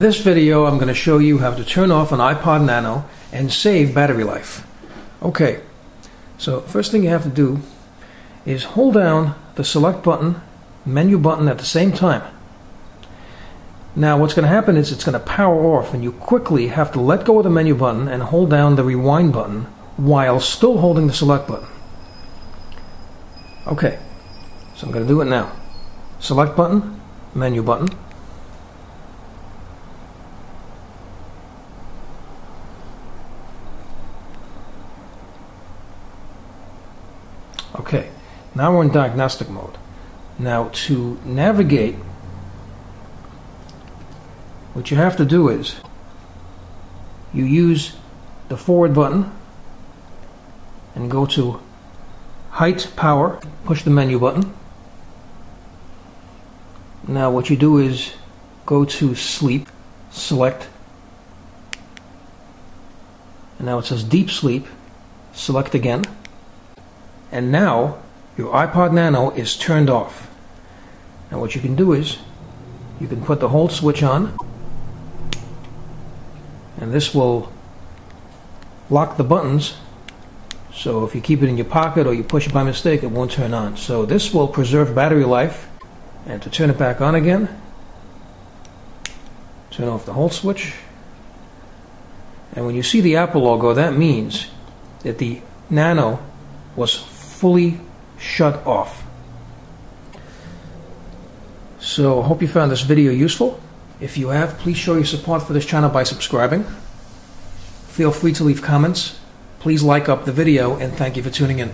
this video I'm going to show you how to turn off an iPod Nano and save battery life. Okay, so first thing you have to do is hold down the select button, menu button at the same time. Now what's going to happen is it's going to power off and you quickly have to let go of the menu button and hold down the rewind button while still holding the select button. Okay, so I'm going to do it now. Select button, menu button. Okay, now we're in diagnostic mode. Now to navigate, what you have to do is you use the forward button and go to height power, push the menu button. Now what you do is go to sleep, select, and now it says deep sleep, select again. And now your iPod Nano is turned off. Now what you can do is you can put the hold switch on and this will lock the buttons so if you keep it in your pocket or you push it by mistake it won't turn on. So this will preserve battery life and to turn it back on again turn off the hold switch and when you see the Apple logo that means that the Nano was fully shut off. So I hope you found this video useful. If you have, please show your support for this channel by subscribing. Feel free to leave comments. Please like up the video and thank you for tuning in.